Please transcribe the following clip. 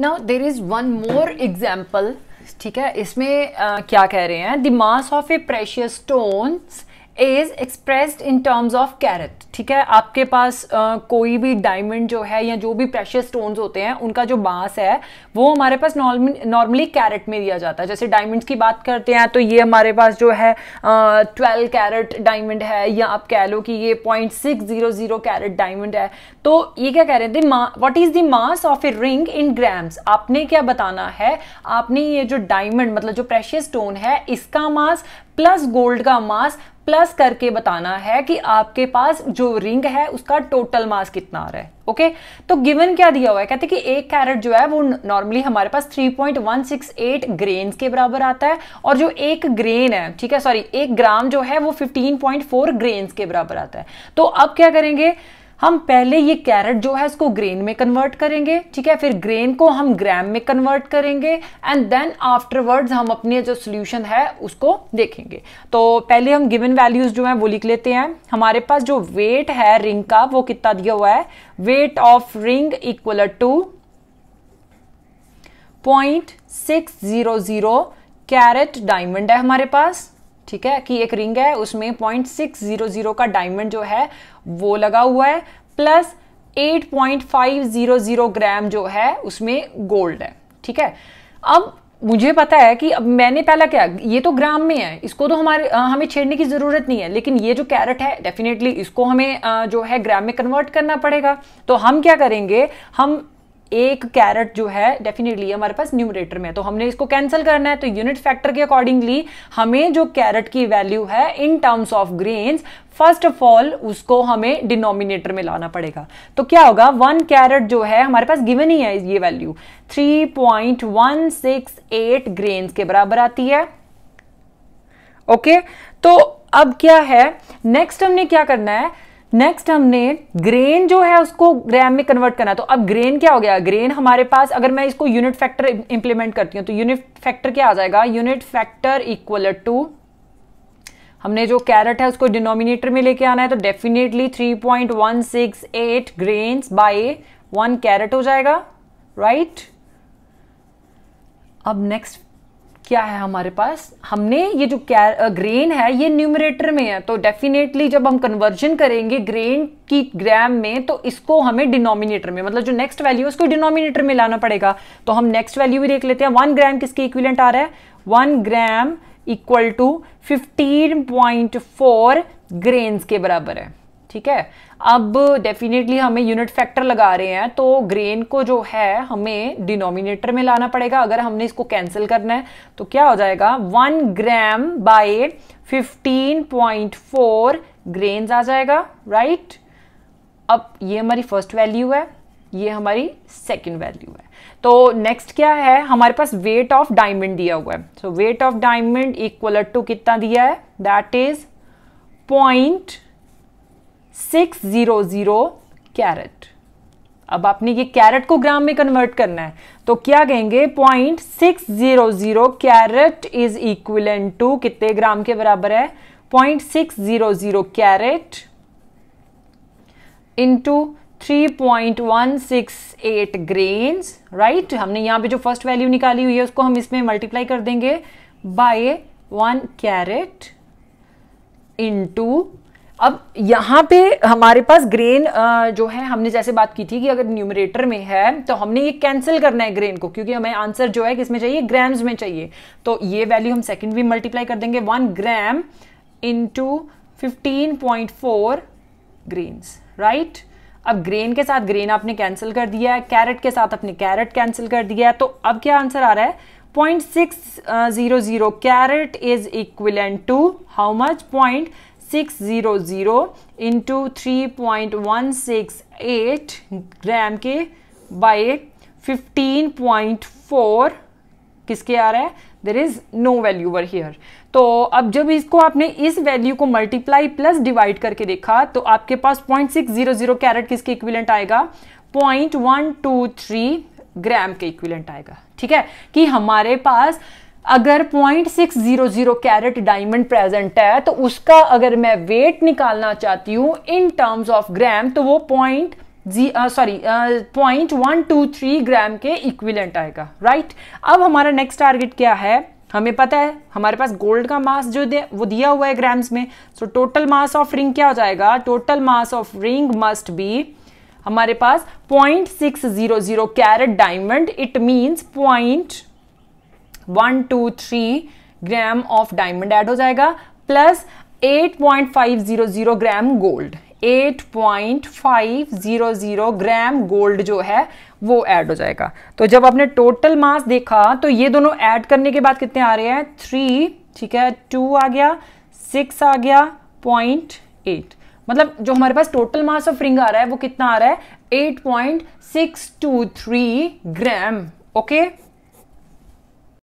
Now there is one more example ठीक है? इसमें uh, क्या कह रहे हैं? The mass of a precious stones is expressed in terms of carat ठीक है? आपके पास आ, कोई भी डायमंड जो है या जो भी प्रेशियस स्टोन्स होते हैं उनका जो मास है वो हमारे पास नॉर्मली कैरेट में दिया जाता है। जैसे डायमंड्स की बात करते हैं तो ये हमारे पास जो है ट्वेल्व कैरेट डायमंड है या आप कह लो कि ये point six zero zero carat diamond है। तो ये क्या कह रहे थे? What is the mass of a ring in grams आपने क्या बताना है? आपने ये जो डायमंड मतलब जो प्रेशियस स्टोन है इसका मास प्लस गोल्ड का मास प्लस करके बताना है कि आपके पास जो रिंग है, उसका टोटल मास कितना आ रहा है ओके तो गिवन क्या दिया हुआ है? कहते कि एक कैरेट जो है, वो नॉर्मली हमारे पास 3.168 ग्रेन के बराबर आता है और जो एक ग्रेन है, ठीक है? सॉरी एक ग्राम जो है, वो 15.4 ग्रेन के बराबर आता है। तो अब क्या करेंगे? हम पहले ये कैरेट जो है इसको ग्रेन में कन्वर्ट करेंगे, ठीक है? फिर ग्रेन को हम ग्राम में कन्वर्ट करेंगे एंड देन आफ्टरवर्ड्स हम अपने जो सोल्यूशन है उसको देखेंगे। तो पहले हम गिवन वैल्यूज़ जो है वो लिख लेते हैं। हमारे पास जो वेट है रिंग का, वो कितना दिया हुआ है? Weight of ring equal to point six zero zero carat diamond है हमारे पास। ठीक है, कि एक रिंग है, उसमें पॉइंट सिक्स ज़ीरो ज़ीरो का डायमंड जो है, वो लगा हुआ है plus eight point five zero zero gram जो है, उसमें गोल्ड है, ठीक है। अब मुझे पता है कि अब मैंने पहला क्या, ये तो ग्राम में है, इसको तो हमारे हमें छेड़ने की ज़रूरत नहीं है, लेकिन ये जो कैरेट है डेफिनेटली इसको हमें जो है ग्राम में कन्वर्ट करना पड़ेगा। तो हम क्या करेंगे, हम एक कैरेट जो है डेफिनेटली हमारे पास न्यूमरेटर में तो हमने इसको कैंसिल करना है तो यूनिट फैक्टर के अकॉर्डिंगली हमें जो कैरेट की वैल्यू है in terms of grains first of all उसको हमें डिनोमिनेटर में लाना पड़ेगा। तो क्या होगा वन कैरेट जो है, हमारे पास गिवन ही है ये वैल्यू 3.168 ग्रेन्स के बराबर आती है। Okay okay? तो अब क्या है नेक्स्ट हमने क्या करना है नेक्स्ट हमने ग्रेन जो है उसको ग्राम में कन्वर्ट करना तो अब ग्रेन क्या हो गया? ग्रेन हमारे पास, अगर मैं इसको यूनिट फैक्टर इंप्लीमेंट करती हूँ तो यूनिट फैक्टर क्या आ जाएगा? यूनिट फैक्टर इक्वल टू हमने जो कैरेट है उसको डिनोमिनेटर में लेके आना है तो definitely 3.168 grains by one carat हो जाएगा राइट right? अब नेक्स्ट क्या है हमारे पास? हमने ये जो ग्रेन है, ये न्यूमरेटर में है। तो डेफिनेटली जब हम कन्वर्जन करेंगे ग्रेन की ग्राम में तो इसको हमें डिनोमिनेटर में मतलब जो नेक्स्ट वैल्यू है, उसको डिनोमिनेटर में लाना पड़ेगा। तो हम नेक्स्ट वैल्यू भी देख लेते हैं। वन ग्राम किसके इक्विलेंट आ रहा है? One gram equal to fifteen point four grains के बराबर है। ठीक है? अब डेफिनेटली हमें यूनिट फैक्टर लगा रहे हैं तो ग्रेन को जो है, हमें डिनोमिनेटर में लाना पड़ेगा। अगर हमने इसको कैंसिल करना है तो क्या हो जाएगा? One gram by fifteen point four grains आ जाएगा राइट अब ये हमारी फ़र्स्ट वैल्यू है, ये हमारी सेकेंड वैल्यू है। तो नेक्स्ट क्या है? हमारे पास वेट ऑफ़ डायमंड दिया हुआ है। So weight of diamond equal to कितना दिया है? That is point six zero zero carat. अब आपने ये कैरेट को ग्राम में कन्वर्ट करना है तो क्या कहेंगे? Point six zero zero carat is equivalent to कितने ग्राम के बराबर है? Point six zero zero carat into three point one six eight grains right हमने यहाँ पे जो फ़र्स्ट वैल्यू निकाली हुई है, उसको हम इसमें मल्टीप्लाई कर देंगे बाय वन कैरेट इंटू अब यहाँ पे हमारे पास ग्रेन जो है, हमने जैसे बात की थी कि अगर न्यूमरेटर में है तो हमने ये कैंसिल करना है ग्रेन को, क्योंकि हमें आंसर जो है किसमें चाहिए? ग्राम्स में चाहिए। तो ये वैल्यू हम सेकंड भी मल्टीप्लाई कर देंगे। One gram into fifteen point four grains right अब ग्रेन के साथ ग्रेन आपने कैंसिल कर दिया है कैरेट के साथ अपने कैरेट कैंसिल कर दिया है तो अब क्या आंसर आ रहा है? Point six zero zero carat is equivalent to how much point six zero zero into three point one six eight gram के बाय फिफ्टीन पॉइंट फोर किसके आ रहा है? There is no value were here तो अब जब इसको आपने इस वैल्यू को मल्टीप्लाई प्लस डिवाइड करके देखा तो आपके पास point six zero zero carat किसके इक्विलेंट आएगा? Point one two three gram के इक्विलेंट आएगा। ठीक है? कि हमारे पास अगर point six zero zero carat diamond present है तो उसका अगर मैं वेट निकालना चाहती हूँ इन टर्म्स ऑफ़ ग्राम तो वो point sorry point one two three gram के इक्विलेंट आएगा राइट right? अब हमारा नेक्स्ट टारगेट क्या है हमें पता है, हमारे पास गोल्ड का मास जो दे, वो दिया हुआ है ग्राम्स में so total mass of ring क्या हो जाएगा total mass of ring must be हमारे पास point six zero zero carat diamond it means point one two three gram of diamond add हो जाएगा plus eight point five zero zero gram gold 8.500 gram gold जो है, वो add हो जाएगा। तो जब आपने टोटल मास देखा तो ये दोनों ऐड करने के बाद कितने आ रहे हैं? थ्री ठीक है? टू आ गया सिक्स आ गया पॉइंट एट मतलब जो हमारे पास टोटल मास ऑफ़ रिंग आ रहा है, वो कितना आ रहा है? Eight point six two three gram okay